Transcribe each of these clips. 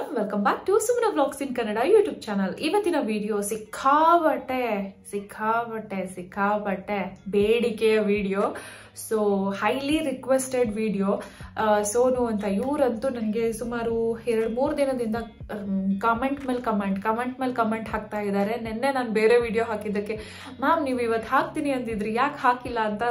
All welcome back to Sumana blogs in Kannada YouTube channel ಇವತ್ತಿನ video ಸಿಕ್ಕಾಬಟ್ಟೆ ಸಿಕ್ಕಾಬಟ್ಟೆ ಸಿಕ್ಕಾಬಟ್ಟೆ ಬೇಡಿಕೆಯ video so highly requested video Sonu ಅಂತ, ಇವರಂತೂ ನನಗೆ ಸುಮಾರು ಎರಡು ಮೂರು ದಿನದಿಂದ ಕಮೆಂಟ್ ಮೇಲೆ ಕಮೆಂಟ್ ಕಮೆಂಟ್ ಮೇಲೆ ಕಮೆಂಟ್ ಹಾಕ್ತಾ ಇದ್ದಾರೆ. ನಿನ್ನೆ ನಾನು ಬೇರೆ ವಿಡಿಯೋ ಹಾಕಿದ್ದಕ್ಕೆ ಮ್ಯಾಮ್ ನೀವು ಇವತ್ತು ಹಾಕ್ತೀನಿ ಅಂದಿದ್ರಿ, ಯಾಕೆ ಹಾಕಿಲ್ಲ ಅಂತ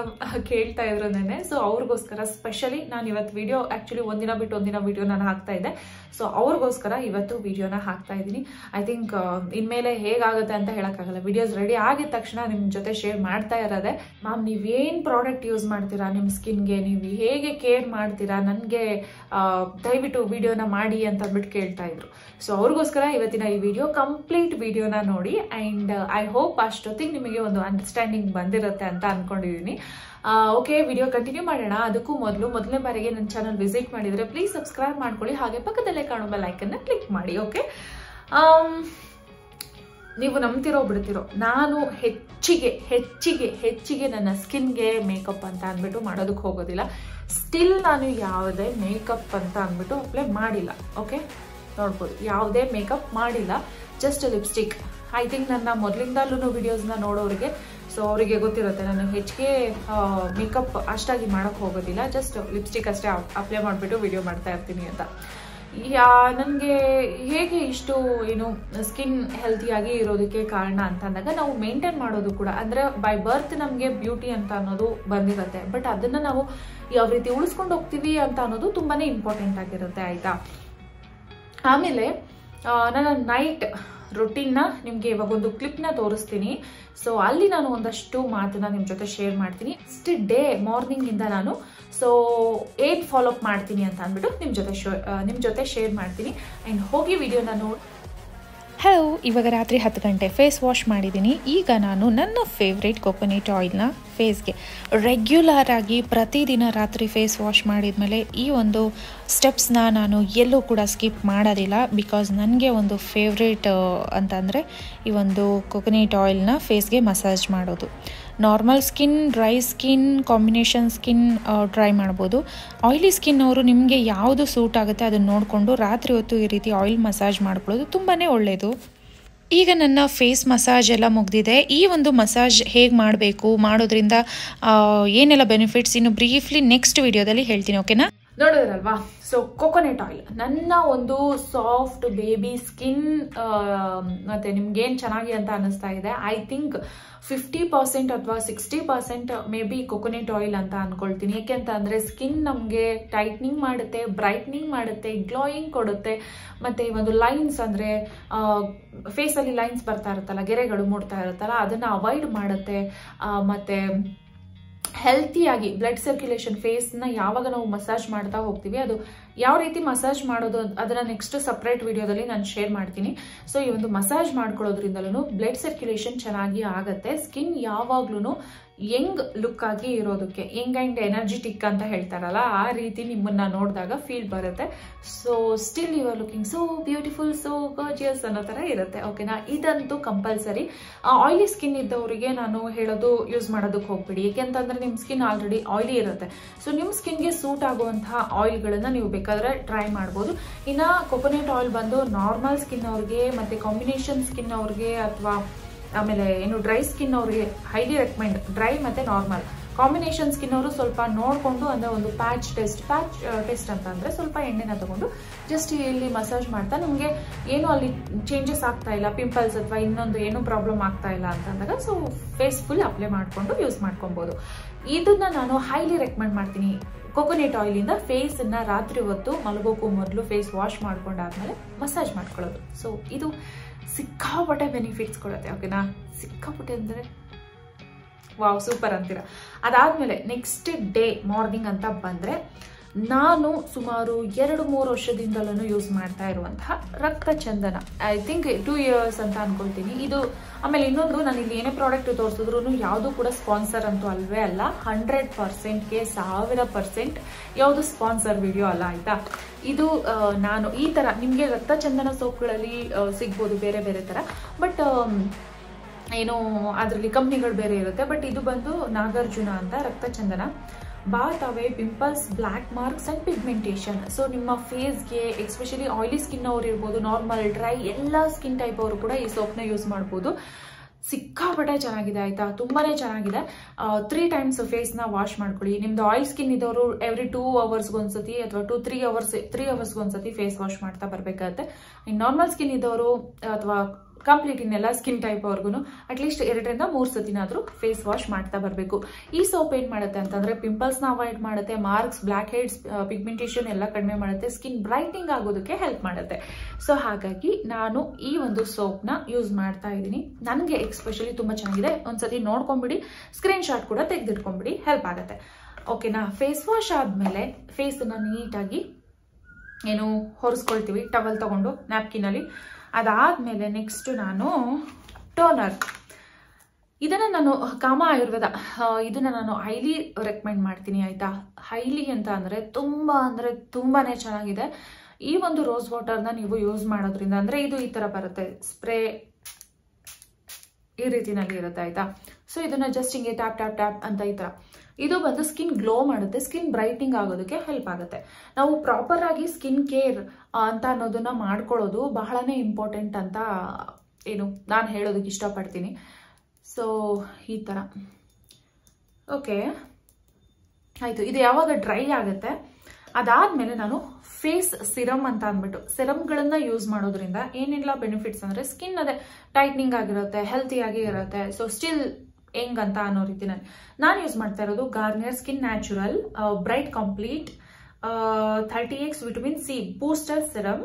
ಕೇಳ್ತಾ ಇದ್ರು ನೆನ್ನೆ. ಸೊ ಅವ್ರಿಗೋಸ್ಕರ ಸ್ಪೆಷಲಿ ನಾನು ಇವತ್ತು ವಿಡಿಯೋ ಆ್ಯಕ್ಚುಲಿ ಒಂದಿನ ಬಿಟ್ಟು ಒಂದಿನ ವಿಡಿಯೋ ನಾನು ಹಾಕ್ತಾ ಇದ್ದೆ. ಸೊ ಅವ್ರಿಗೋಸ್ಕರ ಇವತ್ತು ವಿಡಿಯೋನ ಹಾಕ್ತಾ ಇದ್ದೀನಿ. ಐ ಥಿಂಕ್ ಇನ್ಮೇಲೆ ಹೇಗಾಗುತ್ತೆ ಅಂತ ಹೇಳೋಕ್ಕಾಗಲ್ಲ. ವಿಡಿಯೋಸ್ ರೆಡಿ ಆಗಿದ ತಕ್ಷಣ ನಿಮ್ಮ ಜೊತೆ ಶೇರ್ ಮಾಡ್ತಾ ಇರೋದೆ. ಮ್ಯಾಮ್ ನೀವೇನು ಪ್ರಾಡಕ್ಟ್ ಯೂಸ್ ಮಾಡ್ತೀರಾ? ನಿಮ್ಮ ಸ್ಕಿನ್ಗೆ ನೀವು ಹೇಗೆ ಕೇರ್ ಮಾಡ್ತೀರಾ? ನನಗೆ ದಯವಿಟ್ಟು ವಿಡಿಯೋನ ಮಾಡಿ ಅಂತ ಅಂದ್ಬಿಟ್ಟು ಕೇಳ್ತಾ ಇದ್ರು. ಸೊ ಅವ್ರಿಗೋಸ್ಕರ ಇವತ್ತಿನ ಈ ವಿಡಿಯೋ ಕಂಪ್ಲೀಟ್ ವಿಡಿಯೋನ ನೋಡಿ. ಆ್ಯಂಡ್ ಐ ಹೋಪ್ ಅಷ್ಟೊತ್ತಿಗೆ ನಿಮಗೆ ಒಂದು ಅಂಡರ್ಸ್ಟ್ಯಾಂಡಿಂಗ್ ಬಂದಿರುತ್ತೆ ಅಂತ ಅನ್ಕೊಂಡಿದ್ದೀನಿ ಓಕೆ ವಿಡಿಯೋ ಕಂಟಿನ್ಯೂ ಮಾಡೋಣ. ಅದಕ್ಕೂ ಮೊದಲು ಮೊದಲನೇ ಬಾರಿಗೆ ನನ್ನ ಚಾನಲ್ ವಿಸಿಟ್ ಮಾಡಿದರೆ ಪ್ಲೀಸ್ ಸಬ್ಸ್ಕ್ರೈಬ್ ಮಾಡ್ಕೊಳ್ಳಿ. ಹಾಗೆ ಪಕ್ಕದಲ್ಲೇ ಕಾಣೋ ಲೈಕನ್ನು ಕ್ಲಿಕ್ ಮಾಡಿ ಓಕೆ ನೀವು ನಂಬ್ತಿರೋ ಬಿಡ್ತಿರೋ, ನಾನು ಹೆಚ್ಚಿಗೆ ಹೆಚ್ಚಿಗೆ ಹೆಚ್ಚಿಗೆ ನನ್ನ ಸ್ಕಿನ್ಗೆ ಮೇಕಪ್ ಅಂತ ಅಂದ್ಬಿಟ್ಟು ಮಾಡೋದಕ್ಕೆ ಹೋಗೋದಿಲ್ಲ. ಸ್ಟಿಲ್ ನಾನು ಯಾವುದೇ ಮೇಕಪ್ ಅಂತ ಅಂದ್ಬಿಟ್ಟು ಅಪ್ಲೈ ಮಾಡಿಲ್ಲ ಓಕೆ ನೋಡ್ಬೋದು, ಯಾವುದೇ ಮೇಕಪ್ ಮಾಡಿಲ್ಲ ಜಸ್ಟ್ ಲಿಪ್ಸ್ಟಿಕ್ ಐ ಥಿಂಕ್ ನನ್ನ ಮೊದಲಿಂದಲೂ ವಿಡಿಯೋಸ್ನ ನೋಡೋರಿಗೆ ಸೊ ಅವರಿಗೆ ಗೊತ್ತಿರುತ್ತೆ, ನಾನು ಹೆಚ್ಚಿಗೆ ಮೇಕಪ್ ಅಷ್ಟಾಗಿ ಮಾಡೋಕ್ಕೆ ಹೋಗೋದಿಲ್ಲ ಜಸ್ಟ್ ಲಿಪ್ಸ್ಟಿಕ್ ಅಷ್ಟೇ ಅಪ್ಲೈ ಮಾಡಿಬಿಟ್ಟು ವಿಡಿಯೋ ಮಾಡ್ತಾ ಇರ್ತೀನಿ ಅಂತ. ಯಾ, ನನಗೆ ಹೇಗೆ ಇಷ್ಟು, ಏನು ಸ್ಕಿನ್ ಹೆಲ್ತಿಯಾಗಿ ಇರೋದಕ್ಕೆ ಕಾರಣ ಅಂತ ಅಂದಾಗ, ನಾವು ಮೇಂಟೈನ್ ಮಾಡೋದು ಕೂಡ, ಅಂದರೆ ಬೈ ಬರ್ತ್ ನಮಗೆ ಬ್ಯೂಟಿ ಅಂತ ಅನ್ನೋದು ಬಂದಿರುತ್ತೆ. ಬಟ್ ಅದನ್ನು ನಾವು ಯಾವ ರೀತಿ ಉಳಿಸ್ಕೊಂಡು ಹೋಗ್ತೀವಿ ಅಂತ ಅನ್ನೋದು ತುಂಬಾ ಇಂಪಾರ್ಟೆಂಟ್ ಆಗಿರುತ್ತೆ, ಆಯಿತಾ? ಆಮೇಲೆ ನನ್ನ ನೈಟ್ ರೊಟೀನ್ನ ನಿಮಗೆ ಇವಾಗ ಒಂದು ಕ್ಲಿಪ್ನ ತೋರಿಸ್ತೀನಿ. ಸೊ ಅಲ್ಲಿ ನಾನು ಒಂದಷ್ಟು ಮಾತನ್ನ ನಿಮ್ಮ ಜೊತೆ ಶೇರ್ ಮಾಡ್ತೀನಿ. ಇಷ್ಟು ಡೇ ಮಾರ್ನಿಂಗಿಂದ ನಾನು ಸೊ ಏನ್ ಫಾಲೋ ಅಪ್ ಮಾಡ್ತೀನಿ ಅಂತ ಅಂದ್ಬಿಟ್ಟು ನಿಮ್ಮ ಜೊತೆ ಶೋ ನಿಮ್ಮ ಜೊತೆ ಶೇರ್ ಮಾಡ್ತೀನಿ. ಆ್ಯಂಡ್ ಹೋಗಿ ವಿಡಿಯೋನ ನೋಡಿ. ಹಲೋ ಇವಾಗ ರಾತ್ರಿ ಹತ್ತು ಗಂಟೆ. ಫೇಸ್ ವಾಶ್ ಮಾಡಿದ್ದೀನಿ. ಈಗ ನಾನು ನನ್ನ ಫೇವ್ರೇಟ್ ಕೊಕೊನೆಟ್ ಆಯಿಲ್ನ ಫೇಸ್ಗೆ ರೆಗ್ಯುಲರ್ ಆಗಿ ಪ್ರತಿದಿನ ರಾತ್ರಿ ಫೇಸ್ ವಾಶ್ ಮಾಡಿದ್ಮೇಲೆ ಈ ಒಂದು ಸ್ಟೆಪ್ಸ್ನ ನಾನು ಎಲ್ಲೂ ಕೂಡ ಸ್ಕಿಪ್ ಮಾಡೋದಿಲ್ಲ ಬಿಕಾಸ್ ನನಗೆ ಒಂದು ಫೇವ್ರೇಟ್ ಅಂತಂದರೆ ಈ ಒಂದು ಕೊಕೊನೆಟ್ ಆಯಿಲ್ನ ಫೇಸ್ಗೆ ಮಸಾಜ್ ಮಾಡೋದು. Normal skin, dry skin, combination skin try ಮಾಡ್ಬೋದು. ಆಯಿಲಿ ಸ್ಕಿನ್ ಅವರು ನಿಮಗೆ ಯಾವುದು ಸೂಟ್ ಆಗುತ್ತೆ ಅದನ್ನು ನೋಡಿಕೊಂಡು ರಾತ್ರಿ ಹೊತ್ತು ಈ ರೀತಿ ಆಯಿಲ್ ಮಸಾಜ್ ಮಾಡ್ಕೊಳ್ಳೋದು ತುಂಬಾ ಒಳ್ಳೆಯದು ಈಗ ನನ್ನ ಫೇಸ್ ಮಸಾಜ್ ಎಲ್ಲ ಮುಗ್ದಿದೆ. ಈ ಒಂದು ಮಸಾಜ್ ಹೇಗೆ ಮಾಡಬೇಕು, ಮಾಡೋದ್ರಿಂದ ಏನೆಲ್ಲ ಬೆನಿಫಿಟ್ಸ್ ಇನ್ನು ಬ್ರೀಫ್ಲಿ ನೆಕ್ಸ್ಟ್ ವಿಡಿಯೋದಲ್ಲಿ ಹೇಳ್ತೀನಿ, ಓಕೆನಾ? ನೋಡಿದ್ರಲ್ವಾ? ಸೊ ಕೊಕೊನೆಟ್ ಆಯಿಲ್ ನನ್ನ ಒಂದು ಸಾಫ್ಟ್ ಬೇಬಿ ಸ್ಕಿನ್ ಮತ್ತೆ ನಿಮ್ಗೇನು ಚೆನ್ನಾಗಿ ಅಂತ ಅನ್ನಿಸ್ತಾ ಇದೆ. ಐ ಥಿಂಕ್ ಫಿಫ್ಟಿ ಪರ್ಸೆಂಟ್ ಅಥವಾ sixty percent may be coconut oil ಅಂತ ಅನ್ಕೊಳ್ತೀನಿ. ಯಾಕೆಂತ ಅಂದರೆ ಸ್ಕಿನ್ ನಮಗೆ ಟೈಟ್ನಿಂಗ್ ಮಾಡುತ್ತೆ ಬ್ರೈಟ್ನಿಂಗ್ ಮಾಡುತ್ತೆ ಗ್ಲೋಯಿಂಗ್ ಕೊಡುತ್ತೆ. ಮತ್ತು ಈ ಒಂದು ಲೈನ್ಸ್ ಅಂದರೆ ಫೇಸಲ್ಲಿ ಲೈನ್ಸ್ ಬರ್ತಾ ಇರುತ್ತಲ್ಲ, ಗೆರೆಗಳು ಮೂಡ್ತಾ ಇರುತ್ತಲ್ಲ, ಅದನ್ನು ಅವಾಯ್ಡ್ ಮಾಡುತ್ತೆ. ಮತ್ತು ಹೆಲ್ತಿಯಾಗಿ ಬ್ಲಡ್ ಸರ್ಕ್ಯುಲೇಷನ್ ಫೇಸ್ನ ಯಾವಾಗ ನಾವು ಮಸಾಜ್ ಮಾಡ್ತಾ ಹೋಗ್ತೀವಿ ಅದು ಯಾವ ರೀತಿ ಮಸಾಜ್ ಮಾಡೋದು ಅದನ್ನ ನೆಕ್ಸ್ಟ್ ಸಪ್ರೇಟ್ ವಿಡಿಯೋದಲ್ಲಿ ನಾನು ಶೇರ್ ಮಾಡ್ತೀನಿ. ಸೊ ಈ ಒಂದು ಮಸಾಜ್ ಮಾಡ್ಕೊಳ್ಳೋದ್ರಿಂದಲೂ ಬ್ಲಡ್ ಸರ್ಕ್ಯುಲೇಷನ್ ಚೆನ್ನಾಗಿ ಆಗತ್ತೆ. ಸ್ಕಿನ್ ಯಾವಾಗ್ಲೂ ಯಂಗ್ ಲುಕ್ ಆಗಿ ಇರೋದಕ್ಕೆ ಯಂಗ್ ಆ್ಯಂಡ್ ಎನರ್ಜಿಟಿಕ್ ಅಂತ ಹೇಳ್ತಾರಲ್ಲ, ಆ ರೀತಿ ನಿಮ್ಮನ್ನ ನೋಡಿದಾಗ ಫೀಲ್ ಬರುತ್ತೆ. So still you are looking so beautiful so gorgeous ಅನ್ನೋ ಥರ ಇರುತ್ತೆ. ಓಕೆನಾ ಇದಂತೂ ಕಂಪಲ್ಸರಿ ಆಯಿಲಿ ಸ್ಕಿನ್ ಇದ್ದವರಿಗೆ ನಾನು ಹೇಳೋದು ಯೂಸ್ ಮಾಡೋದಕ್ಕೆ ಹೋಗ್ಬಿಡಿ. ಏಕೆಂತಂದ್ರೆ ನಿಮ್ಮ ಸ್ಕಿನ್ ಆಲ್ರೆಡಿ ಆಯಿಲಿ ಇರುತ್ತೆ. ಸೊ ನಿಮ್ಮ ಸ್ಕಿನ್ಗೆ ಸೂಟ್ ಆಗುವಂತಹ ಆಯಿಲ್ಗಳನ್ನ ನೀವು ಬೇಕಾದ್ರೆ ಟ್ರೈ ಮಾಡ್ಬೋದು. ಇನ್ನು ಕೊಕೊನೆಟ್ ಆಯಿಲ್ ಬಂದು ನಾರ್ಮಲ್ ಸ್ಕಿನ್ ಅವ್ರಿಗೆ, ಮತ್ತು ಕಾಂಬಿನೇಷನ್ ಸ್ಕಿನ್ ಅವ್ರಿಗೆ ಅಥವಾ ಆಮೇಲೆ ಏನು ಡ್ರೈ ಸ್ಕಿನ್ ಅವ್ರಿಗೆ ಹೈಲಿ ರೆಕಮೆಂಡ್ ಡ್ರೈ ಮತ್ತು ನಾರ್ಮಲ್ ಕಾಂಬಿನೇಷನ್ ಸ್ಕಿನ್ ಅವರು ಸ್ವಲ್ಪ ನೋಡಿಕೊಂಡು ಅಂದರೆ ಒಂದು ಪ್ಯಾಚ್ ಟೆಸ್ಟ್ ಪ್ಯಾಚ್ ಟೆಸ್ಟ್ ಅಂತ ಅಂದರೆ ಸ್ವಲ್ಪ ಎಣ್ಣೆನ ತಗೊಂಡು ಜಸ್ಟ್ ಇಲ್ಲಿ ಮಸಾಜ್ ಮಾಡ್ತಾ ನಮಗೆ ಏನು ಅಲ್ಲಿ ಚೇಂಜಸ್ ಆಗ್ತಾ ಇಲ್ಲ ಪಿಂಪಲ್ಸ್ ಅಥವಾ ಇನ್ನೊಂದು ಏನೂ ಪ್ರಾಬ್ಲಮ್ ಆಗ್ತಾ ಇಲ್ಲ ಅಂತಂದಾಗ ಸೊ ಫೇಸ್ ಫುಲ್ ಅಪ್ಲೈ ಮಾಡಿಕೊಂಡು ಯೂಸ್ ಮಾಡ್ಕೊಬೋದು. ಇದನ್ನ ನಾನು ಹೈಲಿ ರೆಕಮೆಂಡ್ ಮಾಡ್ತೀನಿ. ಕೊಕೊನೆಟ್ ಆಯಿಲಿಂದ ಫೇಸನ್ನು ರಾತ್ರಿ ಹೊತ್ತು ಮಲಗೋಕ್ಕೂ ಮೊದಲು ಫೇಸ್ ವಾಶ್ ಮಾಡ್ಕೊಂಡಾದ್ಮೇಲೆ ಮಸಾಜ್ ಮಾಡ್ಕೊಳ್ಳೋದು. ಸೊ ಇದು ಸಿಕ್ಕಾಪಟ್ಟೆ ಬೆನಿಫಿಟ್ಸ್ ಕೊಡುತ್ತೆ ಓಕೆನಾ ಸಿಕ್ಕಾಪಟ್ಟೆ ಅಂದರೆ ವಾವ್ ಸೂಪರ್ ಅಂತೀರ? ಅದಾದಮೇಲೆ ನೆಕ್ಸ್ಟ್ ಡೇ ಮಾರ್ನಿಂಗ್ ಅಂತ ಬಂದರೆ ನಾನು ಸುಮಾರು ಎರಡು ಮೂರು ವರ್ಷದಿಂದಲೂ ಯೂಸ್ ಮಾಡ್ತಾ ಇರುವಂತಹ ರಕ್ತ ಚಂದನ ಐ ಥಿಂಕ್ ಟೂ ಇಯರ್ಸ್ ಅಂತ ಅನ್ಕೊಳ್ತೀನಿ. ಇದು ಆಮೇಲೆ ಇನ್ನೊಂದು ನಾನು ಇಲ್ಲಿ ಏನೇ ಪ್ರಾಡಕ್ಟ್ ತೋರಿಸಿದ್ರು ಯಾವುದು ಕೂಡ ಸ್ಪಾನ್ಸರ್ ಅಂತೂ ಅಲ್ವೇ ಅಲ್ಲ ಹಂಡ್ರೆಡ್ ಪರ್ಸೆಂಟ್ಗೆ ಸಾವಿರ ಪರ್ಸೆಂಟ್ ಯಾವುದು ಸ್ಪಾನ್ಸರ್ ವಿಡಿಯೋ ಅಲ್ಲ, ಆಯ್ತಾ? ಇದು ನಾನು ಈ ಥರ ನಿಮಗೆ ರಕ್ತ ಚಂದನ ಸೋಪ್ಗಳಲ್ಲಿ ಸಿಗ್ಬೋದು ಬೇರೆ ಬೇರೆ ಥರ ಬಟ್ ಏನು ಅದರಲ್ಲಿ ಕಂಪ್ನಿಗಳು ಬೇರೆ ಇರುತ್ತೆ ಬಟ್ ಇದು ಬಂದು ನಾಗಾರ್ಜುನ ಅಂತ ರಕ್ತ ಚಂದನ bath away pimples black marks and pigmentation so ನಿಮ್ಮ ಫೇಸ್ಗೆ ಎಸ್ಪೆಷಲಿ ಆಯಿಲಿ ಸ್ಕಿನ್ ಅವ್ರು ಇರ್ಬೋದು ನಾರ್ಮಲ್ ಡ್ರೈ ಎಲ್ಲ ಸ್ಕಿನ್ ಟೈಪ್ ಅವರು ಕೂಡ ಈ ಸೋಪ್ನ ಯೂಸ್ ಮಾಡ್ಬೋದು. ಸಿಕ್ಕಾಪಟ್ಟೆ ಚೆನ್ನಾಗಿದೆ ಆಯಿತಾ? ತುಂಬಾನೇ ಚೆನ್ನಾಗಿದೆ. ತ್ರೀ ಟೈಮ್ಸ್ ಫೇಸ್ನ ವಾಶ್ ಮಾಡ್ಕೊಳ್ಳಿ. ನಿಮ್ದು ಆಯಿಲ್ ಸ್ಕಿನ್ ಇದ್ದವರು ಎವ್ರಿ ಟೂ ಅವರ್ಸ್ಗೊಂದ್ಸತಿ ಅಥವಾ ಟೂ ತ್ರೀ ಅವರ್ಸ್ ತ್ರೀ ಅವರ್ಸ್ಗೊಂದ್ಸತಿ ಫೇಸ್ ವಾಶ್ ಮಾಡ್ತಾ ಬರಬೇಕಾಗತ್ತೆ. ನಾರ್ಮಲ್ ಸ್ಕಿನ್ ಇದ್ದವರು ಅಥವಾ ಕಂಪ್ಲೀಟ್ ಇನ್ನೆಲ್ಲ ಸ್ಕಿನ್ ಟೈಪ್ ಅವ್ರಿಗೂ ಅಟ್ಲೀಸ್ಟ್ ಎರಡರಿಂದ ಮೂರು ಸತಿನಾದರೂ ಫೇಸ್ ವಾಶ್ ಮಾಡ್ತಾ ಬರಬೇಕು. ಈ ಸೋಪ್ ಏನು ಮಾಡುತ್ತೆ ಅಂತಂದರೆ ಪಿಂಪಲ್ಸ್ನ ಅವಾಯ್ಡ್ ಮಾಡುತ್ತೆ ಮಾರ್ಕ್ಸ್ ಬ್ಲ್ಯಾಕ್ ಹೆಡ್ಸ್ ಪಿಗ್ಮೆಂಟೇಷನ್ ಎಲ್ಲ ಕಡಿಮೆ ಮಾಡುತ್ತೆ ಸ್ಕಿನ್ ಬ್ರೈಟ್ನಿಂಗ್ ಆಗೋದಕ್ಕೆ ಹೆಲ್ಪ್ ಮಾಡುತ್ತೆ. ಸೊ ಹಾಗಾಗಿ ನಾನು ಈ ಒಂದು ಸೋಪ್ನ ಯೂಸ್ ಮಾಡ್ತಾ ಇದ್ದೀನಿ. ನನಗೆ ಎಕ್ಸ್ಪೆಷಲಿ ತುಂಬ ಚೆನ್ನಾಗಿದೆ. ಒಂದ್ಸತಿ ನೋಡ್ಕೊಂಬಿಡಿ ಸ್ಕ್ರೀನ್ ಶಾಟ್ ಕೂಡ ತೆಗೆದಿಟ್ಕೊಂಬಿಡಿ ಹೆಲ್ಪ್ ಆಗುತ್ತೆ. ಓಕೆನಾ ಫೇಸ್ ವಾಶ್ ಆದಮೇಲೆ ಫೇಸನ್ನು ನೀಟಾಗಿ ಏನು ಹೊರಿಸ್ಕೊಳ್ತೀವಿ ಟವಲ್ ತಗೊಂಡು ನ್ಯಾಪ್ಕಿನಲ್ಲಿ ಅದಾದಮೇಲೆ ನೆಕ್ಸ್ಟ್ ನಾನು ಟೋನರ್ ಇದನ್ನ ನಾನು ಕಾಮ ಆಯುರ್ವೇದ ಇದನ್ನ ನಾನು ಹೈಲಿ ರೆಕಮೆಂಡ್ ಮಾಡ್ತೀನಿ, ಆಯ್ತಾ? ಹೈಲಿ ಅಂತ ಅಂದ್ರೆ ತುಂಬಾ ಅಂದ್ರೆ ತುಂಬಾನೇ ಚೆನ್ನಾಗಿದೆ. ಈ ಒಂದು ರೋಸ್ ವಾಟರ್ನ ನೀವು ಯೂಸ್ ಮಾಡೋದ್ರಿಂದ ಅಂದ್ರೆ ಇದು ಈ ತರ ಬರುತ್ತೆ. ಸ್ಪ್ರೇ ಈ ರೀತಿನಲ್ಲಿ ಇರುತ್ತೆ, ಆಯ್ತಾ? ಸೊ ಇದನ್ನ ಜಸ್ಟ್ ಹಿಂಗೆ ಟ್ಯಾಪ್ ಟ್ಯಾಪ್ ಟ್ಯಾಪ್ ಅಂತ ಈ ತರ. ಇದು ಬಂದು ಸ್ಕಿನ್ ಗ್ಲೋ ಮಾಡುತ್ತೆ ಸ್ಕಿನ್ ಬ್ರೈಟ್ನಿಂಗ್ ಆಗೋದಕ್ಕೆ ಹೆಲ್ಪ್ ಆಗುತ್ತೆ. ನಾವು ಪ್ರಾಪರ್ ಆಗಿ ಸ್ಕಿನ್ ಕೇರ್ ಅಂತ ಅನ್ನೋದನ್ನ ಮಾಡ್ಕೊಳ್ಳೋದು ಬಹಳನೇ ಇಂಪಾರ್ಟೆಂಟ್ ಅಂತ ಏನು ನಾನು ಹೇಳೋದಕ್ಕೆ ಇಷ್ಟಪಡ್ತೀನಿ. ಸೊ ಈ ಥರ ಓಕೆ ಆಯಿತು, ಇದು ಯಾವಾಗ ಡ್ರೈ ಆಗುತ್ತೆ? ಅದಾದ್ಮೇಲೆ ನಾನು ಫೇಸ್ ಸಿರಮ್ ಅಂತ ಅಂದ್ಬಿಟ್ಟು ಸಿರಮ್ಗಳನ್ನ ಯೂಸ್ ಮಾಡೋದ್ರಿಂದ ಏನೆಲ್ಲ ಬೆನಿಫಿಟ್ಸ್ ಅಂದ್ರೆ ಸ್ಕಿನ್ ಅದೇ ಟೈಟ್ನಿಂಗ್ ಆಗಿರುತ್ತೆ ಹೆಲ್ತಿಯಾಗಿ ಇರುತ್ತೆ. ಸೊ ಸ್ಟಿಲ್ ಹೆಂಗ್ ಅಂತ ಅನ್ನೋ ರೀತಿ ನಾನು ಯೂಸ್ ಮಾಡ್ತಾ ಇರೋದು Garnier skin natural bright complete thirty X vitamin C booster serum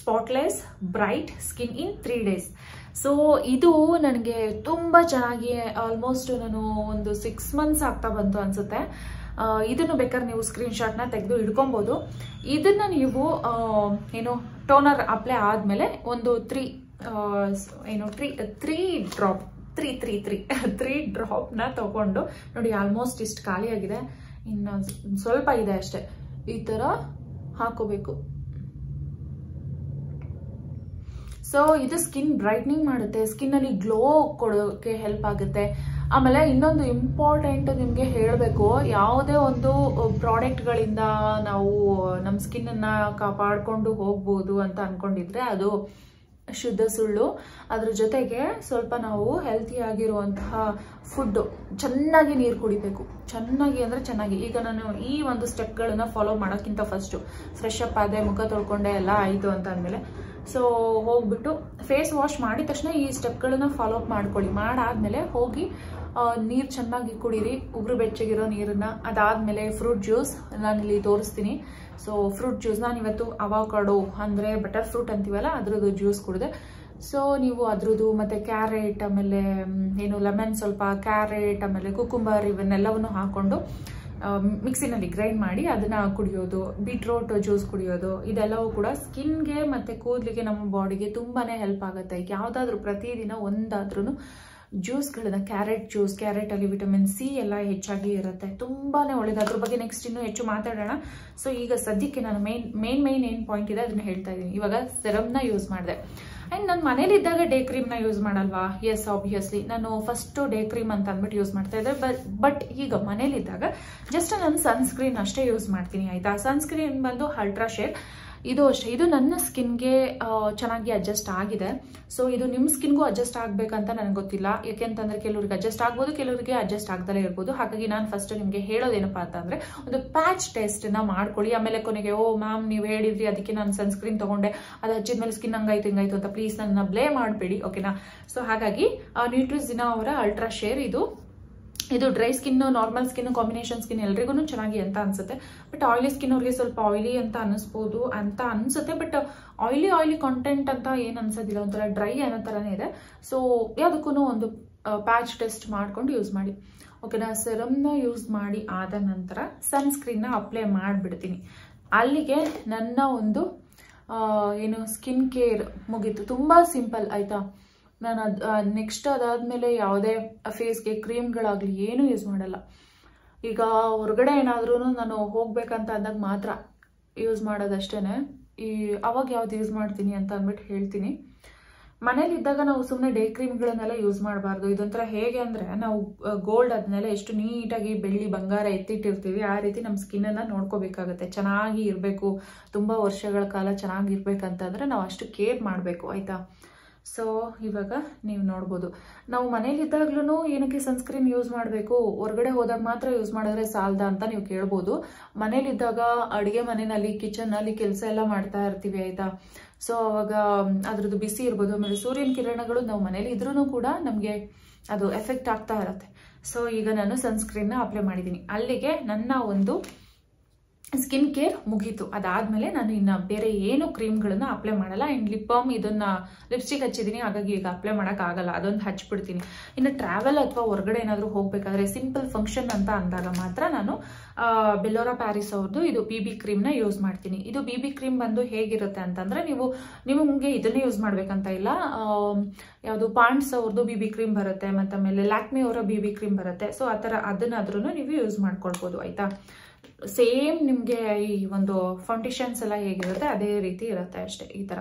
spotless bright skin in three days so ಇದು ನನಗೆ ತುಂಬ ಚೆನ್ನಾಗಿ ಆಲ್ಮೋಸ್ಟ್ ನಾನು ಒಂದು ಸಿಕ್ಸ್ ಮಂತ್ಸ್ ಆಗ್ತಾ ಬಂತು ಅನ್ಸುತ್ತೆ. ಇದನ್ನು ಬೇಕಾದ್ರೆ ನೀವು ಸ್ಕ್ರೀನ್ ಶಾಟ್ನ ತೆಗೆದು ಇಡ್ಕೊಬೋದು. ಇದನ್ನ ನೀವು ಏನು ಟೋನರ್ ಅಪ್ಲೈ ಆದಮೇಲೆ ಒಂದು ತ್ರೀ ಏನು three three drop three three three three ಡ್ರಾಪ್ನ ತಗೊಂಡು ನೋಡಿ ಆಲ್ಮೋಸ್ಟ್ ಇಷ್ಟು ಖಾಲಿಯಾಗಿದೆ. ಇನ್ನು ಸ್ವಲ್ಪ ಇದೆ ಅಷ್ಟೇ. ಈ ಥರ ಹಾಕೋಬೇಕು. ಸೊ ಇದು ಸ್ಕಿನ್ ಬ್ರೈಟ್ನಿಂಗ್ ಮಾಡುತ್ತೆ. ಸ್ಕಿನ್ ಅಲ್ಲಿ ಗ್ಲೋ ಕೊಡೋಕೆ ಹೆಲ್ಪ್ ಆಗುತ್ತೆ. ಆಮೇಲೆ ಇನ್ನೊಂದು ಇಂಪಾರ್ಟೆಂಟ್ ನಿಮಗೆ ಹೇಳಬೇಕು. ಯಾವುದೇ ಒಂದು ಪ್ರಾಡಕ್ಟ್ಗಳಿಂದ ನಾವು ನಮ್ಮ ಸ್ಕಿನ್ ಅನ್ನ ಕಾಪಾಡ್ಕೊಂಡು ಹೋಗ್ಬೋದು ಅಂತ ಅನ್ಕೊಂಡಿದ್ರೆ ಅದು ಶುದ್ಧ ಸುಳ್ಳು. ಅದ್ರ ಜೊತೆಗೆ ಸ್ವಲ್ಪ ನಾವು ಹೆಲ್ತಿ ಆಗಿರುವಂತಹ ಫುಡ್ ಚೆನ್ನಾಗಿ ನೀರು ಕುಡಿಬೇಕು. ಚೆನ್ನಾಗಿ ಅಂದ್ರೆ ಚೆನ್ನಾಗಿ. ಈಗ ನಾನು ಈ ಒಂದು ಸ್ಟೆಪ್ ಗಳನ್ನ ಫಾಲೋ ಮಾಡೋಕ್ಕಿಂತ ಫಸ್ಟು ಫ್ರೆಶ್ ಅಪ್ ಆದೆ, ಮುಖ ತೊಳ್ಕೊಂಡೆ, ಎಲ್ಲ ಆಯ್ತು ಅಂತ ಅಂದ್ಮೇಲೆ. ಸೊ ಹೋಗ್ಬಿಟ್ಟು ಫೇಸ್ ವಾಶ್ ಮಾಡಿದ ತಕ್ಷಣ ಈ ಸ್ಟೆಪ್ ಗಳನ್ನ ಫಾಲೋ ಅಪ್ ಮಾಡ್ಕೊಳ್ಳಿ. ಮಾಡಾದ್ಮೇಲೆ ಹೋಗಿ ನೀರು ಚೆನ್ನಾಗಿ ಕುಡೀರಿ. ಉಗುರು ಬೆಚ್ಚಗಿರೋ ನೀರನ್ನ. ಅದಾದ್ಮೇಲೆ ಫ್ರೂಟ್ ಜ್ಯೂಸ್ ನಾನಿಲ್ಲಿ ತೋರಿಸ್ತೀನಿ. ಸೊ ಫ್ರೂಟ್ ಜ್ಯೂಸ್ ನಾನು ಇವತ್ತು ಅವಾಕಾಡೋ ಅಂದರೆ ಬಟರ್ ಫ್ರೂಟ್ ಅಂತೀವಲ್ಲ, ಅದ್ರದ್ದು ಜ್ಯೂಸ್ ಕುಡಿದೆ. ಸೊ ನೀವು ಅದ್ರದ್ದು ಮತ್ತು ಕ್ಯಾರೆಟ್ ಆಮೇಲೆ ಏನು ಲೆಮನ್ ಸ್ವಲ್ಪ ಕ್ಯಾರೆಟ್ ಆಮೇಲೆ ಕುಕುಂಬರ್ ಇವನ್ನೆಲ್ಲವನ್ನು ಹಾಕ್ಕೊಂಡು ಮಿಕ್ಸಿನಲ್ಲಿ ಗ್ರೈಂಡ್ ಮಾಡಿ ಅದನ್ನು ಕುಡಿಯೋದು ಬೀಟ್ರೋಟ್ ಜ್ಯೂಸ್ ಕುಡಿಯೋದು, ಇದೆಲ್ಲವೂ ಕೂಡ ಸ್ಕಿನ್ಗೆ ಮತ್ತು ಕೂದಲಿಗೆ ನಮ್ಮ ಬಾಡಿಗೆ ತುಂಬಾ ಹೆಲ್ಪ್ ಆಗುತ್ತೆ. ಯಾವುದಾದ್ರೂ ಪ್ರತಿದಿನ ಒಂದಾದ್ರೂ ಜ್ಯೂಸ್ಗಳನ್ನ, ಕ್ಯಾರೆಟ್ ಜ್ಯೂಸ್, ಕ್ಯಾರೆಟ್ ಅಲ್ಲಿ ವಿಟಮಿನ್ ಸಿ ಎಲ್ಲ ಹೆಚ್ಚಾಗಿ ಇರುತ್ತೆ. ತುಂಬಾನೇ ಒಳ್ಳೇದು. ಅದ್ರ ಬಗ್ಗೆ ನೆಕ್ಸ್ಟ್ ಇನ್ನು ಹೆಚ್ಚು ಮಾತಾಡೋಣ. ಸೊ ಈಗ ಸದ್ಯಕ್ಕೆ ನಾನು ಮೇನ್ ಮೇನ್ ಮೇನ್ ಏನ್ ಪಾಯಿಂಟ್ ಇದೆ. ಅದನ್ನ ಹೇಳ್ತಾ ಇದ್ದೀನಿ. ಇವಾಗ ಸೆರಮ್ನ ಯೂಸ್ ಮಾಡಿದೆ. ಅಂಡ್ ನಾನು ಮನೇಲಿದ್ದಾಗ ಡೇ ಕ್ರೀಮ್ನ ಯೂಸ್ ಮಾಡಲ್ವಾ? ಎಸ್ ಆಬ್ವಿಯಸ್ಲಿ ನಾನು ಫಸ್ಟ್ ಡೇ ಕ್ರೀಮ್ ಅಂತ ಅಂದ್ಬಿಟ್ಟು ಯೂಸ್ ಮಾಡ್ತಾ ಇದ್ದೆ. ಬಟ್ ಈಗ ಮನೇಲಿದ್ದಾಗ ಜಸ್ಟ್ ನಾನು ಸನ್ಸ್ಕ್ರೀನ್ ಅಷ್ಟೇ ಯೂಸ್ ಮಾಡ್ತೀನಿ. ಆಯ್ತಾ? ಸನ್ಸ್ಕ್ರೀನ್ ಬಂದು ಅಲ್ಟ್ರಾ ಶೇರ್ ಇದು ಅಷ್ಟೇ. ಇದು ನನ್ನ ಸ್ಕಿನ್ಗೆ ಚೆನ್ನಾಗಿ ಅಡ್ಜಸ್ಟ್ ಆಗಿದೆ. ಸೊ ಇದು ನಿಮ್ಮ ಸ್ಕಿನ್ಗೂ ಅಡ್ಜಸ್ಟ್ ಆಗಬೇಕಂತ ನನಗೆ ಗೊತ್ತಿಲ್ಲ. ಯಾಕೆಂತಂದ್ರೆ ಕೆಲವರಿಗೆ ಅಡ್ಜಸ್ಟ್ ಆಗ್ಬೋದು, ಕೆಲವರಿಗೆ ಅಡ್ಜಸ್ಟ್ ಆಗ್ದಲೇ ಇರ್ಬೋದು. ಹಾಗಾಗಿ ನಾನು ಫಸ್ಟ್ ನಿಮಗೆ ಹೇಳೋದೇನಪ್ಪ ಅಂತಂದ್ರೆ, ಒಂದು ಪ್ಯಾಚ್ ಟೆಸ್ಟ್ನ ಮಾಡ್ಕೊಳ್ಳಿ. ಆಮೇಲೆ ಕೊನೆಗೆ, ಓ, ಮ್ಯಾಮ್, ನೀವು ಹೇಳಿದ್ರಿ, ಅದಕ್ಕೆ ನಾನು ಸನ್ಸ್ಕ್ರೀನ್ ತೊಗೊಂಡೆ. ಅದು ಹಚ್ಚಿದ ಮೇಲೆ ಸ್ಕಿನ್ ಹಂಗಾಯ್ತು, ಹಿಂಗಾಯ್ತು ಅಂತ ಪ್ಲೀಸ್ ನನ್ನ ಬ್ಲೇ ಮಾಡಬೇಡಿ ಓಕೆನಾ ಸೊ ಹಾಗಾಗಿ ನ್ಯೂಟ್ರಿಸಿನ ಅವರ ಅಲ್ಟ್ರಾ ಶೇರ್ ಇದು. ಇದು dry skin normal skin combination skin ಎಲ್ರಿಗೂ ಚೆನ್ನಾಗಿ ಅಂತ ಅನ್ಸುತ್ತೆ. ಬಟ್ ಆಯಿಲಿ ಸ್ಕಿನ್ ಅವ್ರಿಗೆ ಸ್ವಲ್ಪ ಆಯಿಲಿ ಅಂತ ಅನಿಸ್ಬೋದು ಅಂತ ಅನ್ಸುತ್ತೆ. ಬಟ್ ಆಯಿಲಿ ಆಯಿಲಿ ಕಾಂಟೆಂಟ್ ಅಂತ ಏನು ಅನ್ಸೋದಿಲ್ಲ. ಒಂಥರ ಡ್ರೈ ಅನ್ನೋ ಥರನೇ ಇದೆ. ಸೊ ಯಾವುದಕ್ಕೂ ಒಂದು ಪ್ಯಾಚ್ ಟೆಸ್ಟ್ ಮಾಡ್ಕೊಂಡು ಯೂಸ್ ಮಾಡಿ. ಓಕೆನಾ ಸೆರಮ್ನ ಯೂಸ್ ಮಾಡಿ ಆದ ನಂತರ ಸನ್ಸ್ಕ್ರೀನ್ನ ಅಪ್ಲೈ ಮಾಡಿಬಿಡ್ತೀನಿ. ಅಲ್ಲಿಗೆ ನನ್ನ ಒಂದು ಏನು ಸ್ಕಿನ್ ಕೇರ್ ಮುಗೀತು. ತುಂಬ ಸಿಂಪಲ್ ಆಯಿತಾ? ನಾನು ಅದು ನೆಕ್ಸ್ಟ್ ಅದಾದಮೇಲೆ ಯಾವುದೇ ಫೇಸ್ಗೆ ಕ್ರೀಮ್ಗಳಾಗಲಿ ಏನೂ ಯೂಸ್ ಮಾಡಲ್ಲ. ಈಗ ಹೊರಗಡೆ ಏನಾದ್ರೂ ನಾನು ಹೋಗ್ಬೇಕಂತ ಅಂದಾಗ ಮಾತ್ರ ಯೂಸ್ ಮಾಡೋದಷ್ಟೇ ಈ, ಅವಾಗ ಯಾವ್ದು ಯೂಸ್ ಮಾಡ್ತೀನಿ ಅಂತ ಅಂದ್ಬಿಟ್ಟು ಹೇಳ್ತೀನಿ. ಮನೇಲಿದ್ದಾಗ ನಾವು ಸುಮ್ಮನೆ ಡೇ ಕ್ರೀಮ್ಗಳನ್ನೆಲ್ಲ ಯೂಸ್ ಮಾಡಬಾರ್ದು. ಇದೊಂಥರ ಹೇಗೆ ಅಂದರೆ ನಾವು ಗೋಲ್ಡ್ ಅದನ್ನೆಲ್ಲ ಎಷ್ಟು ನೀಟಾಗಿ ಬೆಳ್ಳಿ ಬಂಗಾರ ಎತ್ತಿಟ್ಟಿರ್ತೀವಿ, ಆ ರೀತಿ ನಮ್ಮ ಸ್ಕಿನ್ನನ್ನು ನೋಡ್ಕೋಬೇಕಾಗತ್ತೆ. ಚೆನ್ನಾಗಿ ಇರಬೇಕು. ತುಂಬ ವರ್ಷಗಳ ಕಾಲ ಚೆನ್ನಾಗಿ ಇರಬೇಕಂತಂದರೆ ನಾವು ಅಷ್ಟು ಕೇರ್ ಮಾಡಬೇಕು, ಆಯಿತಾ? ಸೊ ಇವಾಗ ನೀವು ನೋಡ್ಬೋದು. ನಾವು ಮನೇಲಿದ್ದಾಗ್ಲೂ ಏನಕ್ಕೆ ಸನ್ಸ್ಕ್ರೀನ್ ಯೂಸ್ ಮಾಡಬೇಕು? ಹೊರಗಡೆ ಹೋದಾಗ ಮಾತ್ರ ಯೂಸ್ ಮಾಡಿದ್ರೆ ಸಾಲದ ಅಂತ ನೀವು ಕೇಳ್ಬೋದು. ಮನೇಲಿದ್ದಾಗ ಅಡುಗೆ ಮನೆಯಲ್ಲಿ ಕಿಚನಲ್ಲಿ ಕೆಲಸ ಎಲ್ಲ ಮಾಡ್ತಾ ಇರ್ತೀವಿ, ಆಯಿತಾ? ಸೊ ಅವಾಗ ಅದ್ರದ್ದು ಬಿಸಿ ಇರ್ಬೋದು. ಆಮೇಲೆ ಸೂರ್ಯನ ಕಿರಣಗಳು ನಾವು ಮನೇಲಿ ಇದ್ರೂ ಕೂಡ ನಮಗೆ ಅದು ಎಫೆಕ್ಟ್ ಆಗ್ತಾ ಇರುತ್ತೆ. ಸೊ ಈಗ ನಾನು ಸನ್ಸ್ಕ್ರೀನ್ನ ಅಪ್ಲೈ ಮಾಡಿದ್ದೀನಿ. ಅಲ್ಲಿಗೆ ನನ್ನ ಒಂದು ಸ್ಕಿನ್ ಕೇರ್ ಮುಗೀತು. ಅದಾದಮೇಲೆ ನಾನು ಇನ್ನು ಬೇರೆ ಏನು ಕ್ರೀಮ್ಗಳನ್ನ ಅಪ್ಲೈ ಮಾಡಲ್ಲ. ಆ್ಯಂಡ್ ಲಿಪ್ ಬಾಮ್ ಇದನ್ನ ಲಿಪ್ಸ್ಟಿಕ್ ಹಚ್ಚಿದ್ದೀನಿ ಹಾಗಾಗಿ ಈಗ ಅಪ್ಲೈ ಮಾಡೋಕ್ಕಾಗಲ್ಲ ಅದೊಂದು ಹಚ್ಬಿಡ್ತೀನಿ. ಇನ್ನು ಟ್ರಾವೆಲ್ ಅಥವಾ ಹೊರಗಡೆ ಏನಾದರೂ ಹೋಗಬೇಕಾದ್ರೆ ಸಿಂಪಲ್ ಫಂಕ್ಷನ್ ಅಂತ ಅಂದಾಗ ಮಾತ್ರ ನಾನು ಬೆಲ್ಲೋರಾ ಪ್ಯಾರಿಸ್ ಅವ್ರದ್ದು ಇದು ಬಿ ಬಿ ಕ್ರೀಮ್ನ ಯೂಸ್ ಮಾಡ್ತೀನಿ. ಇದು ಬಿ ಬಿ ಕ್ರೀಮ್ ಬಂದು ಹೇಗಿರುತ್ತೆ ಅಂತಂದರೆ ನೀವು ನಿಮಗೆ ಇದನ್ನೇ ಯೂಸ್ ಮಾಡಬೇಕಂತ ಇಲ್ಲ. ಯಾವುದು ಪಾಂಡ್ಸ್ ಅವ್ರದ್ದು ಬಿ ಬಿ ಕ್ರೀಮ್ ಬರುತ್ತೆ. ಮತ್ತು ಆಮೇಲೆ ಲ್ಯಾಕ್ಮಿ ಅವರ ಬಿ ಬಿ ಕ್ರೀಮ್ ಬರುತ್ತೆ. ಸೊ ಆ ಥರ ಅದನ್ನಾದ್ರೂ ನೀವು ಯೂಸ್ ಮಾಡ್ಕೊಳ್ಬೋದು. ಆಯಿತಾ? ಸೇಮ್ ನಿಮಗೆ ಈ ಒಂದು ಫೌಂಡೇಶನ್ಸ್ ಎಲ್ಲ ಹೇಗಿರುತ್ತೆ, ಅದೇ ರೀತಿ ಇರುತ್ತೆ ಅಷ್ಟೇ, ಈ ಥರ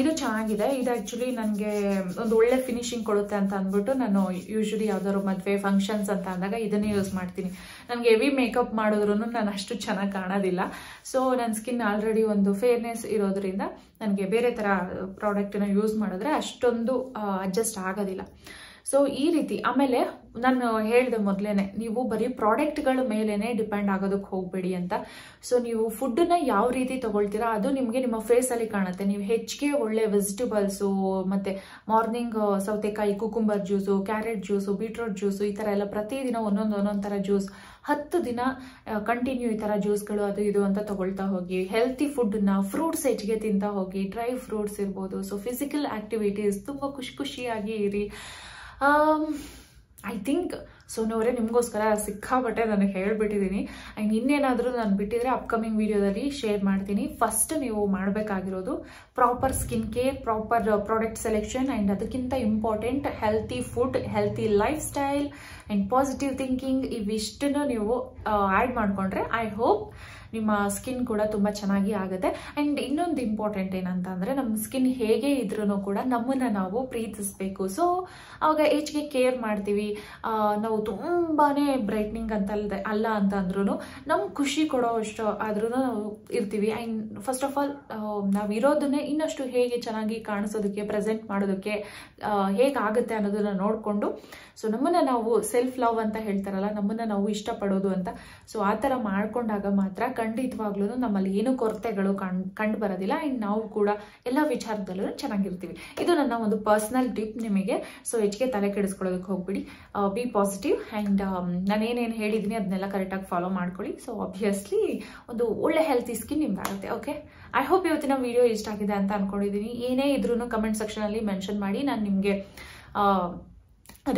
ಇದು ಚೆನ್ನಾಗಿದೆ. ಇದು ಆ್ಯಕ್ಚುಲಿ ನನಗೆ ಒಂದು ಒಳ್ಳೆ ಫಿನಿಶಿಂಗ್ ಕೊಡುತ್ತೆ ಅಂತ ಅಂದ್ಬಿಟ್ಟು ನಾನು ಯೂಶ್ವಲಿ ಯಾವ್ದಾದ್ರು ಮದುವೆ ಫಂಕ್ಷನ್ಸ್ ಅಂತ ಅಂದಾಗ ಇದನ್ನೇ ಯೂಸ್ ಮಾಡ್ತೀನಿ. ನನಗೆ ಹೆವಿ ಮೇಕಪ್ ಮಾಡಿದ್ರು ನಾನು ಅಷ್ಟು ಚೆನ್ನಾಗಿ ಕಾಣೋದಿಲ್ಲ. ಸೊ ನನ್ನ ಸ್ಕಿನ್ ಆಲ್ರೆಡಿ ಒಂದು ಫೇರ್ನೆಸ್ ಇರೋದ್ರಿಂದ ನನಗೆ ಬೇರೆ ಥರ ಪ್ರಾಡಕ್ಟನ್ನ ಯೂಸ್ ಮಾಡಿದ್ರೆ ಅಷ್ಟೊಂದು ಅಡ್ಜಸ್ಟ್ ಆಗೋದಿಲ್ಲ. ಸೊ ಈ ರೀತಿ, ಆಮೇಲೆ ನಾನು ಹೇಳಿದೆ ಮೊದಲೇನೆ, ನೀವು ಬರೀ ಪ್ರಾಡಕ್ಟ್ಗಳ ಮೇಲೇ ಡಿಪೆಂಡ್ ಆಗೋದಕ್ಕೆ ಹೋಗಬೇಡಿ ಅಂತ. ಸೊ ನೀವು ಫುಡ್ಡನ್ನ ಯಾವ ರೀತಿ ತಗೊಳ್ತೀರಾ, ಅದು ನಿಮಗೆ ನಿಮ್ಮ ಫೇಸಲ್ಲಿ ಕಾಣುತ್ತೆ. ನೀವು ಹೆಚ್ಚಿಗೆ ಒಳ್ಳೆ ವೆಜಿಟೇಬಲ್ಸು, ಮತ್ತು ಮಾರ್ನಿಂಗ್ ಸೌತೆಕಾಯಿ, cucumber juice, carrot juice, beetroot juice, ಈ ಥರ ಎಲ್ಲ ಪ್ರತಿದಿನ ಒಂದೊಂದು ಒಂದೊಂದು ಥರ ಜ್ಯೂಸ್, ಹತ್ತು ದಿನ ಕಂಟಿನ್ಯೂ ಈ ಥರ ಜ್ಯೂಸ್ಗಳು ಅದು ಇದು ಅಂತ ತಗೊಳ್ತಾ ಹೋಗಿ, ಹೆಲ್ತಿ ಫುಡ್ನ ಫ್ರೂಟ್ಸ್ ಹೆಚ್ಚಿಗೆ ತಿಂತಾ ಹೋಗಿ, ಡ್ರೈ ಫ್ರೂಟ್ಸ್ ಇರ್ಬೋದು. ಸೊ ಫಿಸಿಕಲ್ ಆ್ಯಕ್ಟಿವಿಟೀಸ್ ತುಂಬ ಖುಷಿ ಖುಷಿಯಾಗಿ ಇರಿ. ಐ ಥಿಂಕ್ ಸೋನವರೇ ನಿಮಗೋಸ್ಕರ ಸಿಕ್ಕಾಬಟ್ಟೆ ನನಗೆ ಹೇಳಿಬಿಟ್ಟಿದ್ದೀನಿ. ಆ್ಯಂಡ್ ಇನ್ನೇನಾದರೂ ನಾನು ಬಿಟ್ಟಿದ್ರೆ ಅಪ್ಕಮಿಂಗ್ ವೀಡಿಯೋದಲ್ಲಿ ಶೇರ್ ಮಾಡ್ತೀನಿ. ಫಸ್ಟ್ ನೀವು ಮಾಡಬೇಕಾಗಿರೋದು proper skin care proper product selection and ಅದಕ್ಕಿಂತ important healthy food healthy lifestyle and positive thinking ಇವಿಷ್ಟನ್ನು ನೀವು ಆ್ಯಡ್ ಮಾಡಿಕೊಂಡ್ರೆ ಐ ಹೋಪ್ ನಿಮ್ಮ ಸ್ಕಿನ್ ಕೂಡ ತುಂಬ ಚೆನ್ನಾಗಿ ಆಗುತ್ತೆ. ಆ್ಯಂಡ್ ಇನ್ನೊಂದು ಇಂಪಾರ್ಟೆಂಟ್ ಏನಂತ ಅಂದರೆ ನಮ್ಮ ಸ್ಕಿನ್ ಹೇಗೆ ಇದ್ರೂ ಕೂಡ ನಮ್ಮನ್ನು ನಾವು ಪ್ರೀತಿಸಬೇಕು. ಸೊ ಆವಾಗ ಹೆಚ್ಚಿಗೆ ಕೇರ್ ಮಾಡ್ತೀವಿ. ನಾವು ತುಂಬಾ ಬ್ರೈಟ್ನಿಂಗ್ ಅಂತ ಅಲ್ಲ ಅಂತ ಅಂದ್ರೂ ನಮ್ಗೆ ಖುಷಿ ಕೊಡೋ ಅಷ್ಟು ಆದ್ರೂ ನಾವು ಇರ್ತೀವಿ. ಆ್ಯಂಡ್ ಫಸ್ಟ್ ಆಫ್ ಆಲ್ ನಾವು ಇರೋದನ್ನೇ ಇನ್ನಷ್ಟು ಹೇಗೆ ಚೆನ್ನಾಗಿ ಕಾಣಿಸೋದಕ್ಕೆ ಪ್ರೆಸೆಂಟ್ ಮಾಡೋದಕ್ಕೆ ಹೇಗಾಗುತ್ತೆ ಅನ್ನೋದನ್ನ ನೋಡಿಕೊಂಡು ಸೊ ನಮ್ಮನ್ನು ನಾವು ಸೆಲ್ಫ್ ಲವ್ ಅಂತ ಹೇಳ್ತಾರಲ್ಲ, ನಮ್ಮನ್ನು ನಾವು ಇಷ್ಟಪಡೋದು ಅಂತ. ಸೊ ಆ ಥರ ಮಾಡ್ಕೊಂಡಾಗ ಮಾತ್ರ ಖಂಡಿತವಾಗ್ಲೂ ನಮ್ಮಲ್ಲಿ ಏನು ಕೊರತೆಗಳು ಕಂಡು ಕಂಡು ಬರೋದಿಲ್ಲ. ಆ್ಯಂಡ್ ನಾವು ಕೂಡ ಎಲ್ಲ ವಿಚಾರದಲ್ಲೂ ಚೆನ್ನಾಗಿರ್ತೀವಿ. ಇದು ನನ್ನ ಒಂದು ಪರ್ಸ್ನಲ್ ಟಿಪ್ ನಿಮಗೆ. ಸೊ ಹೆಚ್ಚಿಗೆ ತಲೆ ಕೆಡಿಸ್ಕೊಳ್ಳೋದಕ್ಕೆ ಹೋಗ್ಬಿಡಿ. ಬಿ ಪಾಸಿಟಿವ್ ಆ್ಯಂಡ್ ನಾನು ಏನೇನು ಹೇಳಿದ್ದೀನಿ ಅದನ್ನೆಲ್ಲ ಕರೆಕ್ಟಾಗಿ ಫಾಲೋ ಮಾಡ್ಕೊಳ್ಳಿ. ಸೊ ಆಬ್ವಿಯಸ್ಲಿ ಒಂದು ಒಳ್ಳೆ ಹೆಲ್ತಿ ಸ್ಕಿನ್ ನಿಮ್ದಾಗುತ್ತೆ ಓಕೆ ಐ ಹೋಪ್ ಇವತ್ತಿನ ವೀಡಿಯೋ ಇಷ್ಟ ಆಗಿದೆ ಅಂತ ಅಂದ್ಕೊಂಡಿದ್ದೀನಿ ಏನೇ ಇದ್ರೂ ಕಮೆಂಟ್ ಸೆಕ್ಷನಲ್ಲಿ ಮೆನ್ಷನ್ ಮಾಡಿ. ನಾನು ನಿಮಗೆ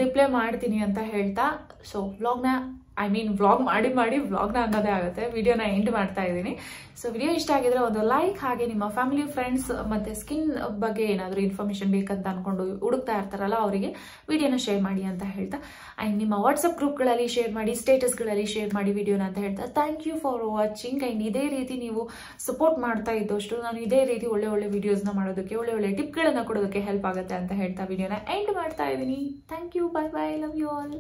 ರಿಪ್ಲೈ ಮಾಡ್ತೀನಿ ಅಂತ ಹೇಳ್ತಾ. ಸೊ ವ್ಲಾಗ್ನ ಐ ಮೀನ್ ವ್ಲಾಗ್ ಮಾಡಿ ಮಾಡಿ ವ್ಲಾಗ್ನ ಅನ್ನೋದೇ ಆಗುತ್ತೆ. ವಿಡಿಯೋನ ಎಂಡ್ ಮಾಡ್ತಾ ಇದ್ದೀನಿ. ಸೊ ವಿಡಿಯೋ ಇಷ್ಟ ಆಗಿದ್ರೆ ಒಂದು ಲೈಕ್ ಹಾಗೆ ನಿಮ್ಮ ಫ್ಯಾಮಿಲಿ ಫ್ರೆಂಡ್ಸ್ ಮತ್ತೆ ಸ್ಕಿನ್ ಬಗ್ಗೆ ಏನಾದರೂ ಇನ್ಫಾರ್ಮೇಷನ್ ಬೇಕಂತ ಅನ್ಕೊಂಡು ಹುಡುಕ್ತಾ ಇರ್ತಾರಲ್ಲ ಅವರಿಗೆ ವಿಡಿಯೋನ ಶೇರ್ ಮಾಡಿ ಅಂತ ಹೇಳ್ತಾ. ಆ್ಯಂಡ್ ನಿಮ್ಮ ವಾಟ್ಸಪ್ ಗ್ರೂಪ್ಗಳಲ್ಲಿ ಶೇರ್ ಮಾಡಿ ಸ್ಟೇಟಸ್ಗಳಲ್ಲಿ ಶೇರ್ ಮಾಡಿ ವಿಡಿಯೋನ ಅಂತ ಹೇಳ್ತಾ. Thank you for watching and ಇದೇ ರೀತಿ ನೀವು ಸಪೋರ್ಟ್ ಮಾಡ್ತಾ ಇದ್ದಷ್ಟು ನಾನು ಇದೇ ರೀತಿ ಒಳ್ಳೆ ಒಳ್ಳೆ ವಿಡಿಯೋಸ್ನ ಮಾಡೋದಕ್ಕೆ, ಒಳ್ಳೆ ಒಳ್ಳೆ ಟಿಪ್ಗಳನ್ನು ಕೊಡೋದಕ್ಕೆ ಹೆಲ್ಪ್ ಆಗುತ್ತೆ ಅಂತ ಹೇಳ್ತಾ ವಿಡಿಯೋನ ಎಂಡ್ ಮಾಡ್ತಾ ಇದ್ದೀನಿ. Thank you bye bye love you all